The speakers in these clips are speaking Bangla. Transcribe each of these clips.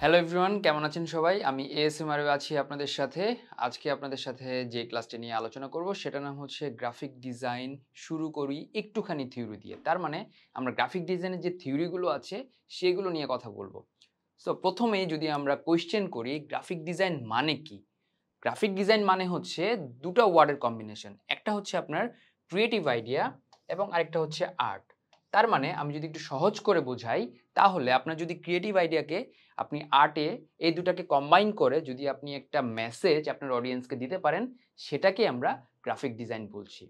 হ্যালো এভরিওয়ান কেমন আছেন সবাই? আমি এএসএম আরও আছি আপনাদের সাথে। আজকে আপনাদের সাথে যে ক্লাসটি নিয়ে আলোচনা করব সেটা নাম হচ্ছে গ্রাফিক ডিজাইন শুরু করি একটুখানি থিওরি দিয়ে। তার মানে আমরা গ্রাফিক ডিজাইনের যে থিওরিগুলো আছে, সেগুলো নিয়ে কথা বলব। সো প্রথমে যদি আমরা কোয়েশ্চেন করি গ্রাফিক ডিজাইন মানে কি? গ্রাফিক ডিজাইন মানে হচ্ছে দুটো ওয়ার্ডের কম্বিনেশন একটা হচ্ছে আপনার ক্রিয়েটিভ আইডিয়া এবং আরেকটা হচ্ছে আর্ট তার মানে আমি যদি একটু সহজ করে বোঝাই, তাহলে আপনার যদি ক্রিয়েটিভ আইডিয়াকে আপনি আর্টে এই দুটাকে কম্বাইন করে যদি আপনি একটা মেসেজ আপনার অডিয়েন্সকে দিতে পারেন, সেটাকে আমরা গ্রাফিক ডিজাইন বলছি।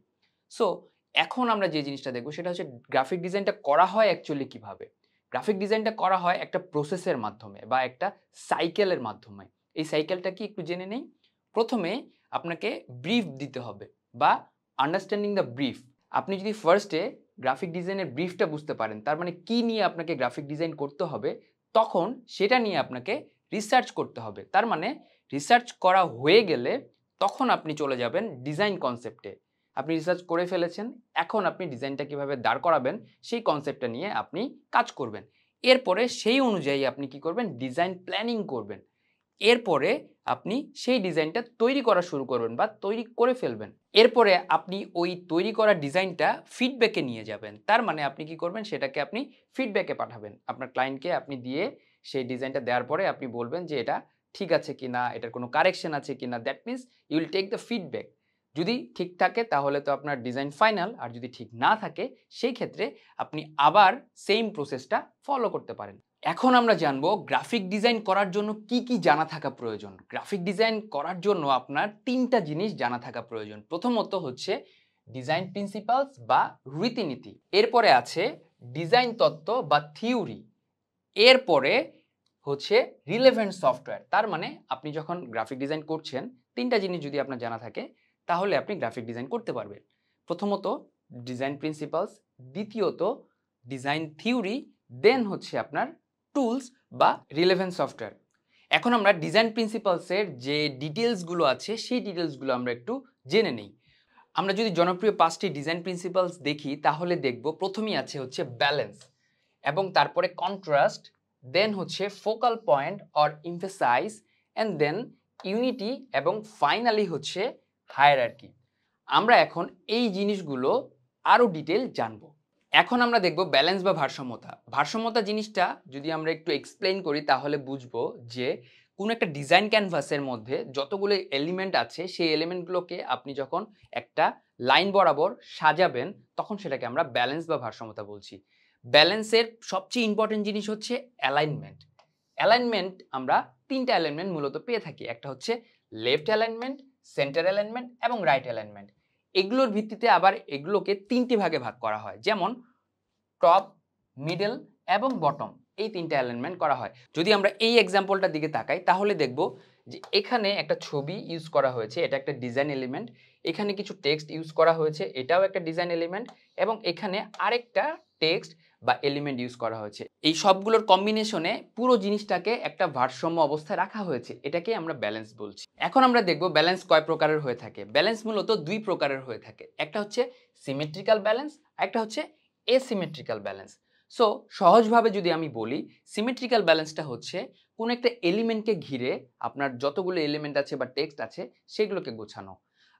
সো এখন আমরা যে জিনিসটা দেখব সেটা হচ্ছে গ্রাফিক ডিজাইনটা করা হয় অ্যাকচুয়ালি কীভাবে? গ্রাফিক ডিজাইনটা করা হয় একটা প্রসেসের মাধ্যমে বা একটা সাইকেলের মাধ্যমে। এই সাইকেলটা কি একটু জেনে নেই? প্রথমে আপনাকে ব্রিফ দিতে হবে বা আন্ডারস্ট্যান্ডিং দ্য ব্রিফ আপনি যদি ফার্স্টে গ্রাফিক ডিজাইনের ব্রিফটা বুঝতে পারেন। তার মানে কি নিয়ে আপনাকে গ্রাফিক ডিজাইন করতে হবে, তখন সেটা নিয়ে আপনাকে রিসার্চ করতে হবে। তার মানে রিসার্চ করা হয়ে গেলে তখন আপনি চলে যাবেন ডিজাইন কনসেপ্টে আপনি রিসার্চ করে ফেলেছেন, এখন আপনি ডিজাইনটা কীভাবে দাঁড় করাবেন, সেই কনসেপ্টটা নিয়ে আপনি কাজ করবেন। এরপরে সেই অনুযায়ী আপনি কি করবেন? ডিজাইন প্ল্যানিং করবেন। এরপরে আপনি সেই ডিজাইনটা তৈরি করা শুরু করবেন বা তৈরি করে ফেলবেন। এরপরে আপনি ওই তৈরি করা ডিজাইনটা ফিডব্যাকে নিয়ে যাবেন। তার মানে আপনি কি করবেন? সেটাকে আপনি ফিডব্যাকে পাঠাবেন। আপনার ক্লায়েন্টকে আপনি দিয়ে সেই ডিজাইনটা দেওয়ার পরে আপনি বলবেন যে, এটা ঠিক আছে কি না এটার কোনো কারেকশন আছে কি না that means you'll take the feedback যদি ঠিক থাকে, তাহলে তো আপনার ডিজাইন ফাইনাল আর যদি ঠিক না থাকে, সেই ক্ষেত্রে আপনি আবার সেম প্রসেসটা ফলো করতে পারেন। এখন আমরা জানব গ্রাফিক ডিজাইন করার জন্য কি কি জানা থাকা প্রয়োজন। গ্রাফিক ডিজাইন করার জন্য আপনার তিনটা জিনিস জানা থাকা প্রয়োজন। প্রথমত হচ্ছে ডিজাইন প্রিন্সিপালস বা রীতিনীতি। এরপরে আছে ডিজাইন তত্ত্ব বা থিওরি এরপরে হচ্ছে রিলেভেন্ট সফটওয়্যার তার মানে আপনি যখন গ্রাফিক ডিজাইন করছেন, তিনটা জিনিস যদি আপনার জানা থাকে তাহলে আপনি গ্রাফিক ডিজাইন করতে পারবেন। প্রথমত ডিজাইন প্রিন্সিপালস দ্বিতীয়ত ডিজাইন থিওরি দেন হচ্ছে আপনার টুলস বা রিলেভেন্ট সফটওয়্যার এখন আমরা ডিজাইন প্রিন্সিপালসের যে ডিটেলসগুলো আছে, সেই ডিটেলসগুলো আমরা একটু জেনে নেই। আমরা যদি জনপ্রিয় পাঁচটি ডিজাইন প্রিন্সিপালস দেখি, তাহলে দেখব প্রথমেই আছে হচ্ছে ব্যালেন্স এবং তারপরে কন্ট্রাস্ট দেন হচ্ছে focal point or emphasize and then unity এবং ফাইনালি হচ্ছে হায়ারার্কি আমরা এখন এই জিনিসগুলো আরও ডিটেল জানব। এখন আমরা দেখব ব্যালেন্স বা ভারসাম্যতা। ভারসাম্যতা জিনিসটা যদি আমরা একটু এক্সপ্লেইন করি, তাহলে বুঝব যে কোনো একটা ডিজাইন ক্যানভাসের মধ্যে যতগুলো এলিমেন্ট আছে, সেই এলিমেন্টগুলোকে আপনি যখন একটা লাইন বরাবর সাজাবেন, তখন সেটাকে আমরা ব্যালেন্স বা ভারসাম্যতা বলছি। ব্যালেন্সের সবচেয়ে ইম্পর্টেন্ট জিনিস হচ্ছে অ্যালাইনমেন্ট অ্যালাইনমেন্ট আমরা তিনটা অ্যালাইনমেন্ট মূলত পেয়ে থাকি। একটা হচ্ছে লেফট অ্যালাইনমেন্ট সেন্টার অ্যালাইনমেন্ট এবং রাইট অ্যালাইনমেন্ট এগুলোর ভিত্তিতে আবার এগুলোকে তিনটি ভাগে ভাগ করা হয়। যেমন টপ মিডল এবং বটম এই তিনটা অ্যালাইনমেন্ট করা হয়। যদি আমরা এই এক্সাম্পলটার দিকে তাকাই, তাহলে দেখব যে এখানে একটা ছবি ইউজ করা হয়েছে, এটা একটা ডিজাইন এলিমেন্ট এখানে কিছু টেক্সট ইউজ করা হয়েছে, এটাও একটা ডিজাইন এলিমেন্ট এবং এখানে আরেকটা টেক্সট বা এলিমেন্ট ইউজ করা হয়েছে। এই সবগুলোর কম্বিনেশনে পুরো জিনিসটাকে একটা ভারসাম্য অবস্থায় রাখা হয়েছে। এটাকে আমরা ব্যালেন্স বলছি। এখন আমরা দেখব ব্যালেন্স কয় প্রকারের হয়ে থাকে। ব্যালেন্স মূলত দুই প্রকারের হয়ে থাকে। একটা হচ্ছে সিমেট্রিক্যাল ব্যালেন্স একটা হচ্ছে এসিমেট্রিক্যাল ব্যালেন্স সো সহজভাবে যদি আমি বলি সিমেট্রিক্যাল ব্যালেন্সটা হচ্ছে কোনো একটা এলিমেন্টকে ঘিরে আপনার যতগুলো এলিমেন্ট আছে বা টেক্সট আছে, সেগুলোকে গোছানো।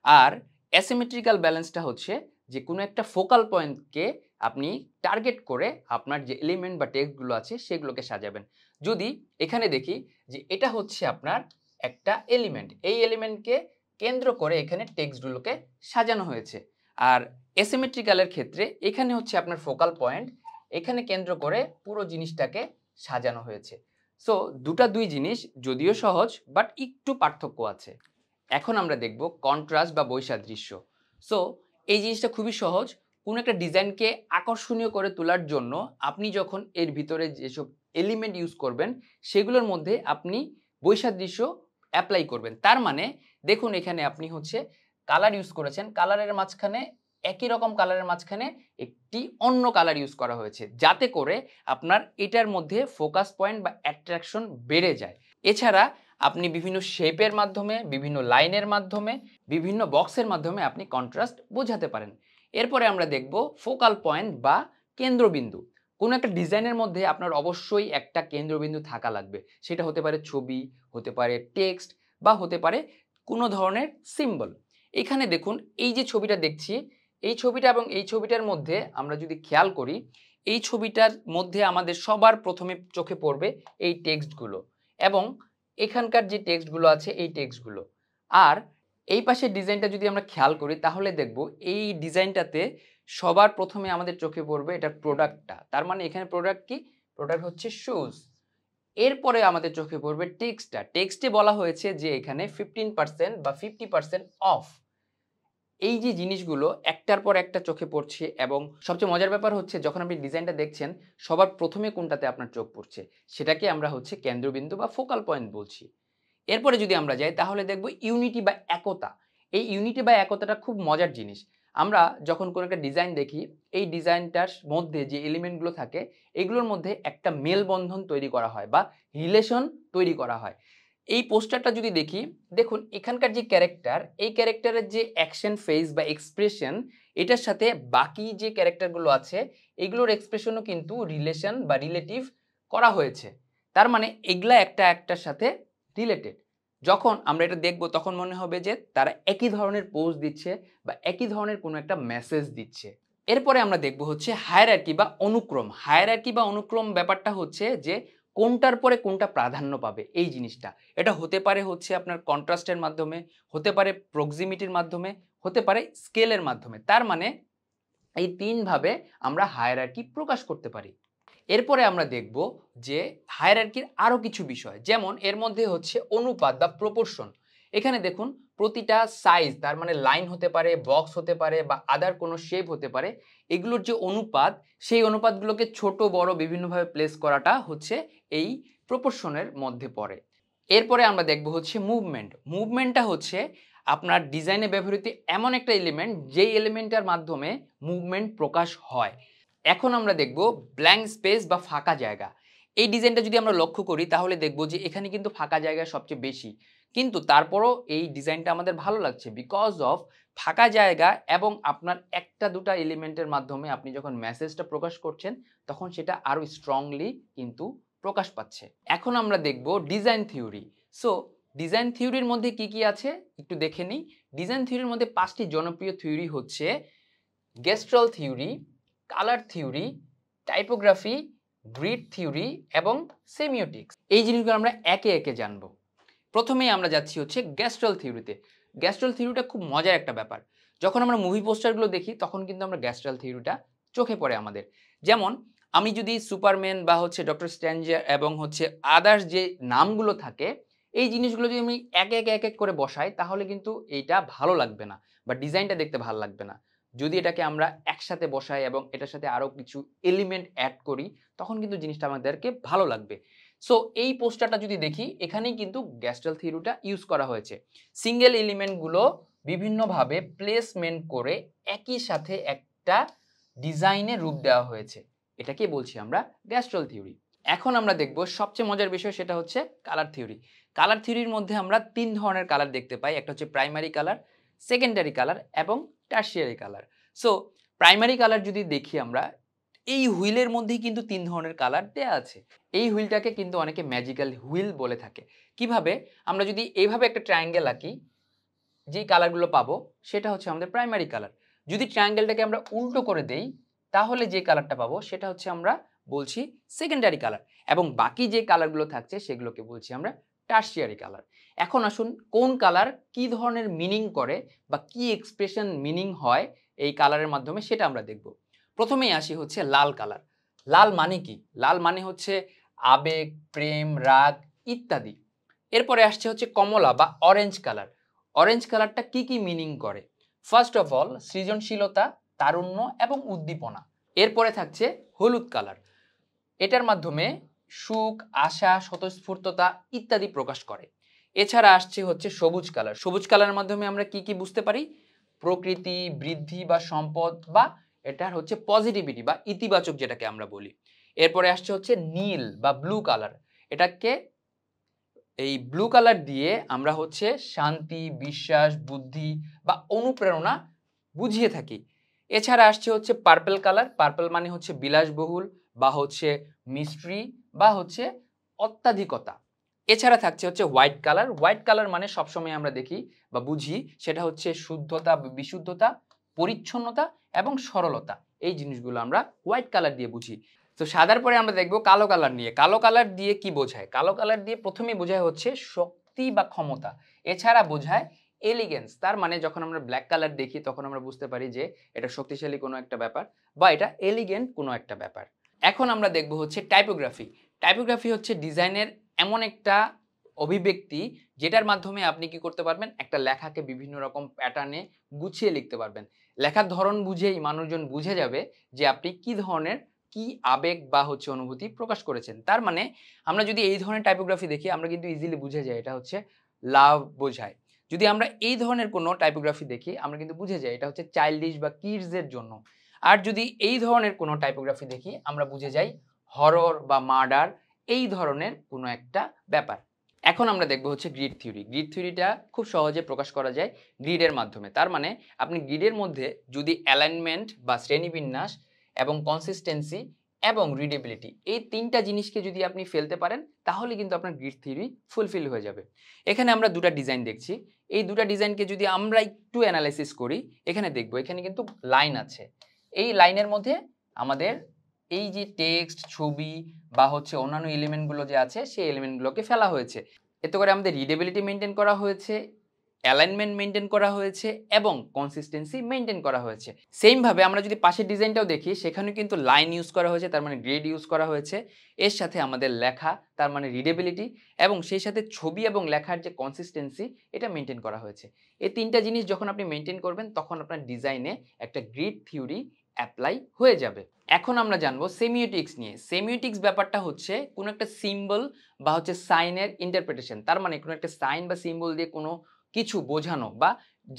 আর অ্যাসিমেট্রিক্যাল ব্যালেন্সটা হচ্ছে যে কোনো একটা ফোকাল পয়েন্টকে আপনি টার্গেট করে আপনার যে এলিমেন্ট বা টেক্সটগুলো আছে সেগুলোকে সাজাবেন। যদি এখানে দেখি যে এটা হচ্ছে আপনার একটা এলিমেন্ট এই এলিমেন্টকে কেন্দ্র করে এখানে টেক্সটগুলোকে সাজানো হয়েছে। আর এসিমেট্রিক্যালের ক্ষেত্রে এখানে হচ্ছে আপনার ফোকাল পয়েন্ট এখানে কেন্দ্র করে পুরো জিনিসটাকে সাজানো হয়েছে। সো দুটা দুই জিনিস যদিও সহজ বাট একটু পার্থক্য আছে। এখন আমরা দেখব কন্ট্রাস্ট বা বৈসাদৃশ্য। সো এই জিনিসটা খুবই সহজ কোনো একটা ডিজাইনকে আকর্ষণীয় করে তোলার জন্য আপনি যখন এর ভিতরে যেসব এলিমেন্ট ইউজ করবেন, সেগুলোর মধ্যে আপনি বৈসাদৃশ্য অ্যাপ্লাই করবেন। তার মানে দেখুন এখানে আপনি হচ্ছে কালার ইউজ করেছেন কালারের মাঝখানে, একই রকম কালারের মাঝখানে একটি অন্য কালার ইউজ করা হয়েছে, যাতে করে আপনার এটার মধ্যে ফোকাস পয়েন্ট বা অ্যাট্রাকশন বেড়ে যায়। এছাড়া আপনি বিভিন্ন শেপের মাধ্যমে, বিভিন্ন লাইনের মাধ্যমে, বিভিন্ন বক্সের মাধ্যমে আপনি কন্ট্রাস্ট বোঝাতে পারেন। এরপরে আমরা দেখব ফোকাল পয়েন্ট বা কেন্দ্রবিন্দু। কোনো একটা ডিজাইনের মধ্যে আপনার অবশ্যই একটা কেন্দ্রবিন্দু থাকা লাগবে। সেটা হতে পারে ছবি, হতে পারে টেক্সট বা হতে পারে কোনো ধরনের সিম্বল এখানে দেখুন, এই যে ছবিটা দেখছি, এই ছবিটা এবং এই ছবিটার মধ্যে আমরা যদি খেয়াল করি, এই ছবিটার মধ্যে আমাদের সবার প্রথমে চোখে পড়বে এই টেক্সটগুলো এবং এখানকার যে টেক্সটগুলো আছে, এই টেক্সটগুলো আর এই পাশের ডিজাইনটা যদি আমরা খেয়াল করি, তাহলে দেখব এই ডিজাইনটাতে সবার প্রথমে আমাদের চোখে পড়বে এটা প্রোডাক্টটা তার মানে এখানে প্রোডাক্ট কি? প্রোডাক্ট হচ্ছে শুজ এরপরে আমাদের চোখে পড়বে টেক্সটটা টেক্সটে বলা হয়েছে যে এখানে ফিফটিন পার্সেন্ট বা ফিফটি পার্সেন্ট অফ এই যে জিনিসগুলো, একটার পর একটা চোখে পড়ছে এবং সবচেয়ে মজার ব্যাপার হচ্ছে যখন আপনি ডিজাইনটা দেখছেন, সবার প্রথমে কোনটাতে আপনার চোখ পড়ছে? সেটাকে আমরা হচ্ছে কেন্দ্রবিন্দু বা ফোকাল পয়েন্ট বলছি। এরপরে যদি আমরা যাই, তাহলে দেখব ইউনিটি বা একতা। এই ইউনিটি বা একতাটা খুব মজার জিনিস। আমরা যখন কোনো একটা ডিজাইন দেখি, এই ডিজাইনটার মধ্যে যে এলিমেন্টগুলো থাকে, এগুলোর মধ্যে একটা মেলবন্ধন তৈরি করা হয় বা রিলেশন তৈরি করা হয়। এই পোস্টারটা যদি দেখি, দেখুন এখানকার যে ক্যারেক্টার এই ক্যারেক্টারের যে অ্যাকশন ফেস বা এক্সপ্রেশন এটার সাথে বাকি যে ক্যারেক্টারগুলো আছে, এগুলোর এক্সপ্রেশনও কিন্তু রিলেশন বা রিলেটিভ করা হয়েছে। তার মানে এগুলা একটা একটার সাথে রিলেটেড যখন আমরা এটা দেখব, তখন মনে হবে যে তারা একই ধরনের পোজ দিচ্ছে বা একই ধরনের কোনো একটা মেসেজ দিচ্ছে। এরপরে আমরা দেখব হচ্ছে হায়ারার্কি বা অনুক্রম। হায়ারার্কি বা অনুক্রম ব্যাপারটা হচ্ছে যে কোনটার পরে কোনটা প্রাধান্য পাবে এই জিনিসটা। এটা হতে পারে হচ্ছে আপনার কন্ট্রাস্টের মাধ্যমে, হতে পারে প্রক্সিমিটির মাধ্যমে, হতে পারে স্কেলের মাধ্যমে। তার মানে এই তিনভাবে আমরা হায়ারার্কি প্রকাশ করতে পারি। এরপরে আমরা দেখব যে হায়ারার্কির আরও কিছু বিষয়, যেমন এর মধ্যে হচ্ছে অনুপাত বা প্রপোর্শন এখানে দেখুন, প্রতিটা সাইজ তার মানে লাইন হতে পারে বক্স হতে পারে বা আদার কোনো শেপ হতে পারে, এগুলোর যে অনুপাত, সেই অনুপাতগুলোকে ছোট, বড় বিভিন্নভাবে প্লেস করাটা হচ্ছে এই প্রপোর্শনের মধ্যে পড়ে। এরপরে আমরা দেখব হচ্ছে মুভমেন্ট মুভমেন্টটা হচ্ছে আপনার ডিজাইনে ব্যবহৃত এমন একটা এলিমেন্ট যেই এলিমেন্টের মাধ্যমে মুভমেন্ট প্রকাশ হয়। এখন আমরা দেখব ব্ল্যাঙ্ক স্পেস বা ফাঁকা জায়গা। এই ডিজাইনটা যদি আমরা লক্ষ্য করি, তাহলে দেখব যে এখানে কিন্তু ফাঁকা জায়গা সবচেয়ে বেশি। কিন্তু তারপরও এই ডিজাইনটা আমাদের ভালো লাগছে বিকজ অফ ফাঁকা জায়গা এবং আপনার একটা দুটা এলিমেন্টের মাধ্যমে আপনি যখন মেসেজটা প্রকাশ করছেন, তখন সেটা আরও স্ট্রংলি কিন্তু প্রকাশ পাচ্ছে। এখন আমরা দেখব ডিজাইন থিওরি সো ডিজাইন থিওরির মধ্যে কি কি আছে? একটু দেখে নিই। ডিজাইন থিওরির মধ্যে পাঁচটি জনপ্রিয় থিওরি হচ্ছে gestalt theory colour theory typography grid theory এবং সেমিওটিক্স এই জিনিসগুলো আমরা একে একে জানব। প্রথমেই আমরা যাচ্ছি হচ্ছে গ্যাস্ট্রাল থিওরিতে গ্যাস্ট্রাল থিওরিটা খুব মজার একটা ব্যাপার। যখন আমরা মুভি পোস্টারগুলো দেখি, তখন কিন্তু আমরা গ্যাস্ট্রাল থিওরিটা চোখে পড়ে আমাদের। যেমন, আমি যদি সুপারম্যান বা হচ্ছে ডক্টর স্ট্যাঞ্জার এবং হচ্ছে আদার্স যে নামগুলো থাকে, এই জিনিসগুলো যদি আমি এক এক এক এক করে বসাই, তাহলে কিন্তু এইটা ভালো লাগবে না বা ডিজাইনটা দেখতে ভালো লাগবে না। যদি এটাকে আমরা একসাথে বসাই এবং এটার সাথে আরও কিছু এলিমেন্ট অ্যাড করি, তখন কিন্তু জিনিসটা আমাদেরকে ভালো লাগবে। সো এই পোস্টারটা যদি দেখি, এখানেই কিন্তু গ্যাস্ট্রাল থিওরিটা ইউজ করা হয়েছে। সিঙ্গেল এলিমেন্টগুলো বিভিন্নভাবে প্লেসমেন্ট করে একই সাথে একটা ডিজাইনে রূপ দেওয়া হয়েছে। এটাকে বলছি আমরা গ্যাস্ট্রাল থিওরি এখন আমরা দেখব সবচেয়ে মজার বিষয় সেটা হচ্ছে কালার থিওরি কালার থিওরির মধ্যে আমরা তিন ধরনের কালার দেখতে পাই। একটা হচ্ছে প্রাইমারি কালার সেকেন্ডারি কালার এবং tertiary colour so primary colour যদি দেখি আমরা, এই হুইলের মধ্যেই কিন্তু তিন ধরনের কালার দেওয়া আছে। এই হুইলটাকে কিন্তু অনেকে ম্যাজিক্যাল হুইল বলে থাকে। কীভাবে? আমরা যদি এইভাবে একটা ট্রায়াঙ্গেল আঁকি, যেই কালারগুলো পাবো, সেটা হচ্ছে আমাদের প্রাইমারি কালার যদি ট্রায়াঙ্গেলটাকে আমরা উল্টো করে দেই, তাহলে যে কালারটা পাবো, সেটা হচ্ছে আমরা বলছি সেকেন্ডারি কালার এবং বাকি যে কালারগুলো থাকছে, সেগুলোকে বলছি আমরা টার্সিয়ারি কালার এখন আসুন, কোন কালার কি ধরনের মিনিং করে বা কি এক্সপ্রেশন মিনিং হয় এই কালারের মাধ্যমে সেটা আমরা দেখব। প্রথমেই আসি হচ্ছে লাল কালার লাল মানে কি? লাল মানে হচ্ছে আবেগ, প্রেম, রাগ ইত্যাদি। এরপরে আসছে হচ্ছে কমলা বা অরেঞ্জ কালার অরেঞ্জ কালারটা কি কি মিনিং করে? ফার্স্ট অফ অল সৃজনশীলতা, তারুণ্য এবং উদ্দীপনা। এরপরে থাকছে হলুদ কালার এটার মাধ্যমে সুখ, আশা, স্বতঃস্ফূর্ততা ইত্যাদি প্রকাশ করে। এছাড়া আসছে হচ্ছে সবুজ কালার। সবুজ কালারের মাধ্যমে আমরা কি কি বুঝতে পারি? প্রকৃতি, বৃদ্ধি বা সম্পদ বা এটার হচ্ছে পজিটিভিটি বা ইতিবাচক যেটাকে আমরা বলি। এরপরে আসছে হচ্ছে নীল বা ব্লু কালার এটাকে এই ব্লু কালার দিয়ে আমরা হচ্ছে শান্তি, বিশ্বাস, বুদ্ধি বা অনুপ্রেরণা বুঝিয়ে থাকি। এছাড়া আসছে হচ্ছে পার্পেল কালার পার্পেল মানে হচ্ছে বিলাসবহুল বা হচ্ছে মিস্ট্রি বা হচ্ছে অত্যাধিকতা। এছাড়া থাকছে হচ্ছে হোয়াইট কালার হোয়াইট কালার মানে সবসময় আমরা দেখি বা বুঝি সেটা হচ্ছে শুদ্ধতা, বিশুদ্ধতা, পরিচ্ছন্নতা এবং সরলতা। এই জিনিসগুলো আমরা হোয়াইট কালার দিয়ে বুঝি। তো সাদার পরে আমরা দেখব কালো কালার নিয়ে। কালো কালার দিয়ে কি বোঝায়? কালো কালার দিয়ে প্রথমেই বোঝায় হচ্ছে শক্তি বা ক্ষমতা। এছাড়া বোঝায় এলিগেন্স তার মানে যখন আমরা ব্ল্যাক কালার দেখি তখন আমরা বুঝতে পারি যে এটা শক্তিশালী কোনো একটা ব্যাপার বা এটা এলিগেন্ট কোনো একটা ব্যাপার। এখন আমরা দেখব হচ্ছে টাইপোগ্রাফি টাইপোগ্রাফি হচ্ছে ডিজাইনের এমন একটা অভিব্যক্তি যেটার মাধ্যমে আপনি কি করতে পারবেন? একটা লেখাকে বিভিন্ন রকম প্যাটার্নে গুছিয়ে লিখতে পারবেন। লেখার ধরন বুঝেই মানুষজন বুঝে যাবে যে আপনি কি ধরনের কি আবেগ বা হচ্ছে অনুভূতি প্রকাশ করেছেন। তার মানে আমরা যদি এই ধরনের টাইপোগ্রাফি দেখি, আমরা কিন্তু ইজিলি বুঝে যাই এটা হচ্ছে লাভ বোঝায়। যদি আমরা এই ধরনের কোনো টাইপোগ্রাফি দেখি, আমরা কিন্তু বুঝে যাই এটা হচ্ছে চাইল্ডিশ বা কিডসের জন্য। আর যদি এই ধরনের কোনো টাইপোগ্রাফি দেখি, আমরা বুঝে যাই হরর বা মার্ডার এই ধরনের কোনো একটা ব্যাপার। এখন আমরা দেখব হচ্ছে গ্রিড থিওরি গ্রিড থিওরিটা খুব সহজে প্রকাশ করা যায় গ্রিডের মাধ্যমে। তার মানে আপনি গ্রিডের মধ্যে যদি অ্যালাইনমেন্ট বা শ্রেণীবিন্যাস এবং কনসিস্টেন্সি এবং রিডেবিলিটি এই তিনটা জিনিসকে যদি আপনি ফেলতে পারেন, তাহলে কিন্তু আপনার গ্রিড থিওরি ফুলফিল হয়ে যাবে। এখানে আমরা দুটা ডিজাইন দেখছি। এই দুটা ডিজাইনকে যদি আমরা একটু অ্যানালাইসিস করি, এখানে দেখব, এখানে কিন্তু লাইন আছে। এই লাইনের মধ্যে আমাদের এই যে টেক্সট ছবি বা হচ্ছে অন্যান্য এলিমেন্টগুলো যে আছে, সেই এলিমেন্টগুলোকে ফেলা হয়েছে। এতে করে আমাদের রিডেবিলিটি মেনটেন করা হয়েছে অ্যালাইনমেন্ট মেনটেন করা হয়েছে এবং কনসিস্টেন্সি মেনটেন করা হয়েছে। সেমভাবে আমরা যদি পাশের ডিজাইনটাও দেখি সেখানে কিন্তু লাইন ইউজ করা হয়েছে, তার মানে গ্রেড ইউজ করা হয়েছে। এর সাথে আমাদের লেখা, তার মানে রিডেবিলিটি এবং সেই সাথে ছবি এবং লেখার যে কনসিস্টেন্সি এটা মেনটেন করা হয়েছে। এই তিনটা জিনিস যখন আপনি মেনটেন করবেন, তখন আপনার ডিজাইনে একটা গ্রিড থিওরি অ্যাপ্লাই হয়ে যাবে। এখন আমরা জানব সেমিওটিক্স নিয়ে। সেমিওটিক্স ব্যাপারটা হচ্ছে কোনো একটা সিম্বল বা হচ্ছে সাইনের ইন্টারপ্রিটেশন তার মানে কোনো একটা সাইন বা সিম্বল দিয়ে কোনো কিছু বোঝানো বা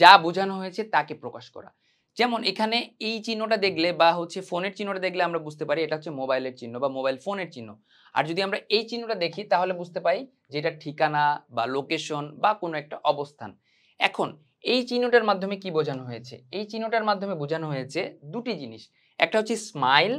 যা বোঝানো হয়েছে তাকে প্রকাশ করা। যেমন এখানে এই চিহ্নটা দেখলে বা হচ্ছে ফোনের চিহ্নটা দেখলে আমরা বুঝতে পারি এটা হচ্ছে মোবাইলের চিহ্ন বা মোবাইল ফোনের চিহ্ন। আর যদি আমরা এই চিহ্নটা দেখি তাহলে বুঝতে পারি যে এটা ঠিকানা বা লোকেশন বা কোনো একটা অবস্থান। এখন এই চিহ্নটার মাধ্যমে কি বোঝানো হয়েছে? এই চিহ্নটার মাধ্যমে বোঝানো হয়েছে দুটি জিনিস। একটা হচ্ছে স্মাইল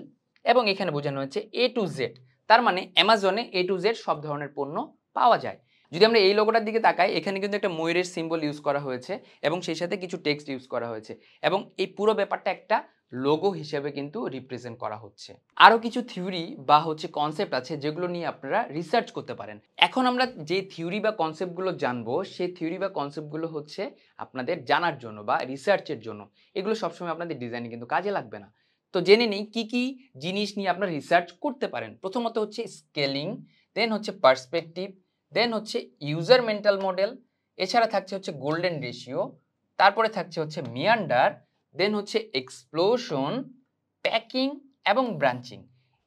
এবং এখানে বোঝানো হয়েছে এ টু জেড তার মানে অ্যামাজনে এ টু জেড সব ধরনের পণ্য পাওয়া যায়। যদি আমরা এই লোগোটার দিকে তাকাই, এখানে কিন্তু একটা ময়ূরের সিম্বল ইউজ করা হয়েছে এবং সেই সাথে কিছু টেক্সট ইউজ করা হয়েছে। এবং এই পুরো ব্যাপারটা একটা লোগো হিসেবে কিন্তু রিপ্রেজেন্ট করা হচ্ছে। আরও কিছু থিওরি বা হচ্ছে কনসেপ্ট আছে যেগুলো নিয়ে আপনারা রিসার্চ করতে পারেন। এখন আমরা যে থিওরি বা কনসেপ্টগুলো জানব, সেই থিওরি বা কনসেপ্টগুলো হচ্ছে আপনাদের জানার জন্য বা রিসার্চের জন্য। এগুলো সবসময় আপনাদের ডিজাইনে কিন্তু কাজে লাগবে না। তো জেনে নিই কী কী জিনিস নিয়ে আপনারা রিসার্চ করতে পারেন। প্রথমত হচ্ছে স্কেলিং দেন হচ্ছে পার্সপেক্টিভ দেন হচ্ছে ইউজার মেন্টাল মডেল এছাড়া থাকছে হচ্ছে গোল্ডেন রেশিও তারপরে থাকছে হচ্ছে মিয়ান্ডার দেন হচ্ছে এক্সপ্লোশন প্যাকিং এবং ব্রাঞ্চিং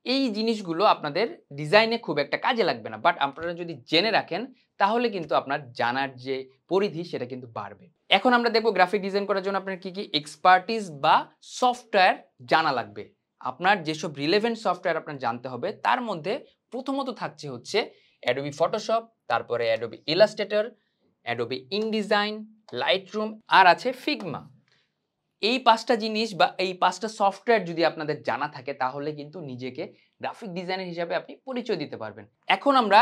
এই জিনিসগুলো আপনাদের ডিজাইনে খুব একটা কাজে লাগবে না বাট আপনারা যদি জেনে রাখেন, তাহলে কিন্তু আপনার জানার যে পরিধি সেটা কিন্তু বাড়বে। এখন আমরা দেখব গ্রাফিক ডিজাইন করার জন্য আপনার কি কি এক্সপার্টিস বা সফটওয়্যার জানা লাগবে। আপনার যেসব রিলেভেন্ট সফটওয়্যার আপনার জানতে হবে, তার মধ্যে প্রথমত থাকছে হচ্ছে অ্যাডোবি ফটোশপ তারপরে Adobe Illustrator Adobe InDesign Lightroom আর আছে ফিগমা এই পাঁচটা জিনিস বা এই পাঁচটা সফটওয়্যার যদি আপনাদের জানা থাকে, তাহলে কিন্তু নিজেকে গ্রাফিক ডিজাইনার হিসাবে আপনি পরিচয় দিতে পারবেন। এখন আমরা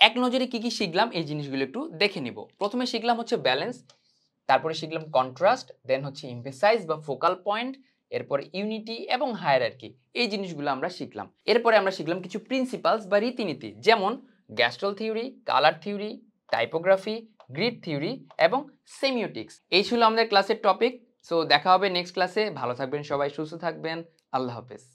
এক নজরে কি কি শিখলাম, এই জিনিসগুলো একটু দেখে নিব। প্রথমে শিখলাম হচ্ছে ব্যালেন্স তারপরে শিখলাম কন্ট্রাস্ট দেন হচ্ছে ইমফেসাইজ বা ফোকাল পয়েন্ট এরপরে ইউনিটি এবং হায়ার হায়ারার্কি এই জিনিসগুলো আমরা শিখলাম। এরপরে আমরা শিখলাম কিছু প্রিন্সিপালস বা রীতিনীতি, যেমন gestalt theory colour theory typography grid theory এবং সেমিওটিক্স এই ছিল আমাদের ক্লাসের টপিক সো দেখা হবে নেক্সট ক্লাসে ভালো থাকবেন সবাই সুস্থ থাকবেন। আল্লাহ হাফেজ।